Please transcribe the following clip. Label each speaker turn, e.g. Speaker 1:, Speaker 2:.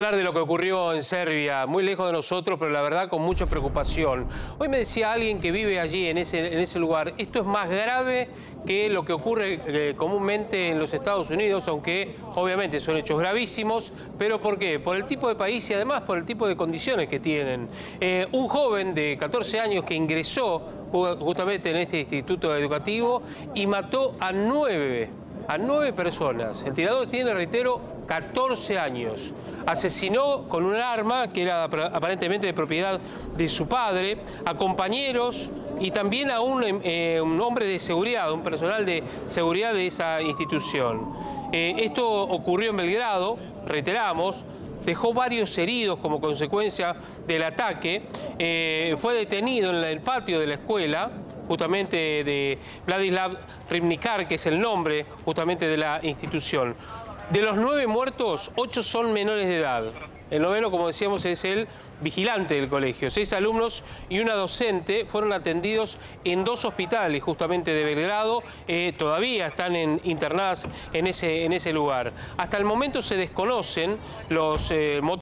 Speaker 1: hablar de lo que ocurrió en Serbia, muy lejos de nosotros, pero la verdad con mucha preocupación. Hoy me decía alguien que vive allí, en ese, lugar, esto es más grave que lo que ocurre eh, comúnmente en los Estados Unidos, aunque obviamente son hechos gravísimos, pero ¿por qué? Por el tipo de país y además por el tipo de condiciones que tienen. Eh, un joven de 14 años que ingresó justamente en este instituto educativo y mató a nueve a nueve personas. El tirador tiene, reitero, 14 años. Asesinó con un arma que era aparentemente de propiedad de su padre, a compañeros y también a un, eh, hombre de seguridad, un personal de seguridad de esa institución. Eh, esto ocurrió en Belgrado, reiteramos, dejó varios heridos como consecuencia del ataque, eh, fue detenido en el patio de la escuela, justamente de Vladislav Rivnikar, que es el nombre justamente de la institución. De los nueve muertos, ocho son menores de edad. El noveno, como decíamos, es el vigilante del colegio. Seis alumnos y una docente fueron atendidos en dos hospitales justamente de Belgrado. Eh, todavía están internadas en ese, en ese lugar. Hasta el momento se desconocen los. Eh,